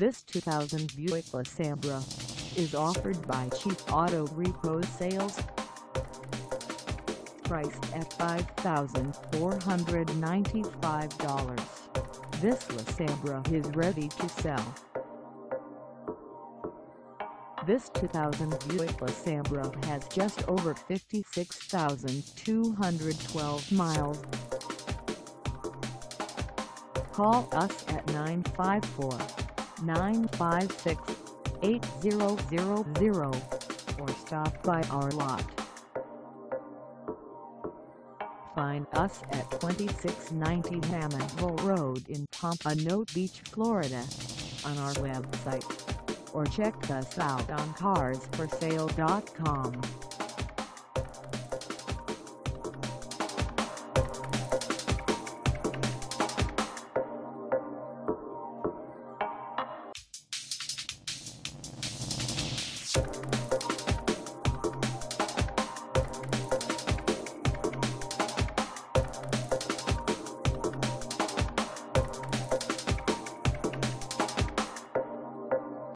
This 2000 Buick LeSabre is offered by Cheap Auto Repo Sales. Priced at $5,495, this LeSabre is ready to sell. This 2000 Buick LeSabre has just over 56,212 miles. Call us at 954-956-8000 or stop by our lot. Find us at 2690 Hammondville Road in Pompano Beach, Florida on our website or check us out on carsforsale.com.